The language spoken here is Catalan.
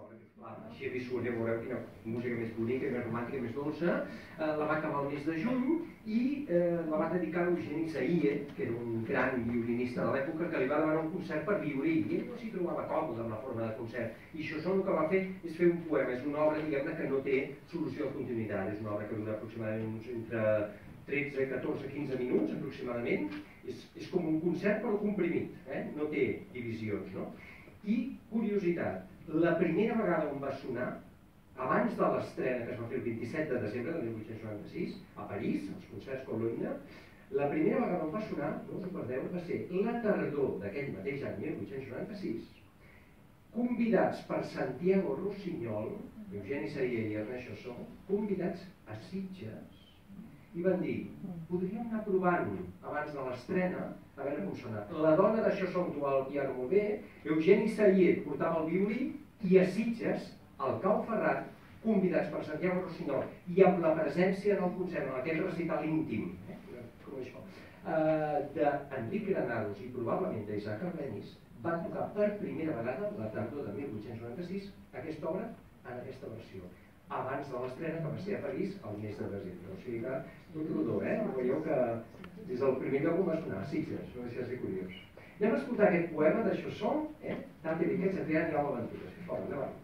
obra, que clar, així a vist ja veureu quina música més bonica, més romàntica, més dolça, eh, la va acabar el mes de juny i eh, la va dedicar a Eugeni Saïe, que era un gran violinista de l'època, que li va demanar un concert per violí, i ell no s'hi trobava còmode amb la forma de concert. I això el que va fer és fer un poema, és una obra, diguem-ne, que no té solució de continuïtat, és una obra que dura aproximadament entre 13, 14, 15 minuts aproximadament, és, és com un concert però comprimit, eh? no té divisions. No? I, curiositat, la primera vegada on va sonar, abans de l'estrena que es va fer el 27 de desembre de 1896, a París, als concerts Colonna, la primera vegada on va sonar, no us ho perdeu, va ser la tardor d'aquell mateix any, 1896, convidats per Santiago Rossinyol, Eugeni Saria i Ernest Chassó, convidats a Sitges, i van dir, podríem anar provant abans de l'estrena a veure com sona. La dona d'això som tu al piano molt bé, Eugeni Sayet portava el violí i a Sitges, al Cau Ferrat, convidats per Santiago Rossinyol. I amb la presència en el concert, en aquell recital íntim, eh, com això, eh, d'Enric Granados i probablement d'Isaac Arbenis, va tocar per primera vegada, la tardor de 1896, aquesta obra en aquesta versió abans de l'estrena que va ser a París el mes de desembre. O sigui que tot rodó, eh? Veieu que des del primer lloc va sonar, Sitges, no deixa de curiós. Anem a escoltar aquest poema de Chausson, eh? Dante Viquets, Adrià i Alba Ventura, si fora, endavant.